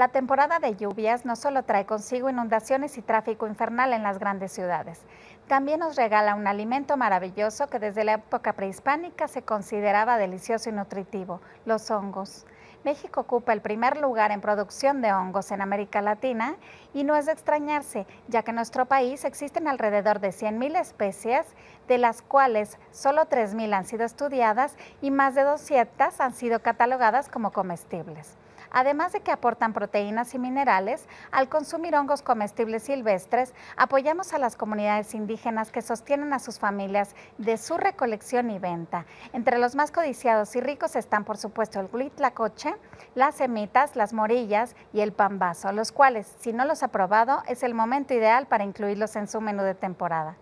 La temporada de lluvias no solo trae consigo inundaciones y tráfico infernal en las grandes ciudades, también nos regala un alimento maravilloso que desde la época prehispánica se consideraba delicioso y nutritivo, los hongos. México ocupa el primer lugar en producción de hongos en América Latina y no es de extrañarse, ya que en nuestro país existen alrededor de 100.000 especies, de las cuales solo 3.000 han sido estudiadas y más de 200 han sido catalogadas como comestibles. Además de que aportan proteínas y minerales, al consumir hongos comestibles silvestres, apoyamos a las comunidades indígenas que sostienen a sus familias de su recolección y venta. Entre los más codiciados y ricos están, por supuesto, el huitlacoche, las semitas, las morillas y el pambazo, los cuales, si no los ha probado, es el momento ideal para incluirlos en su menú de temporada.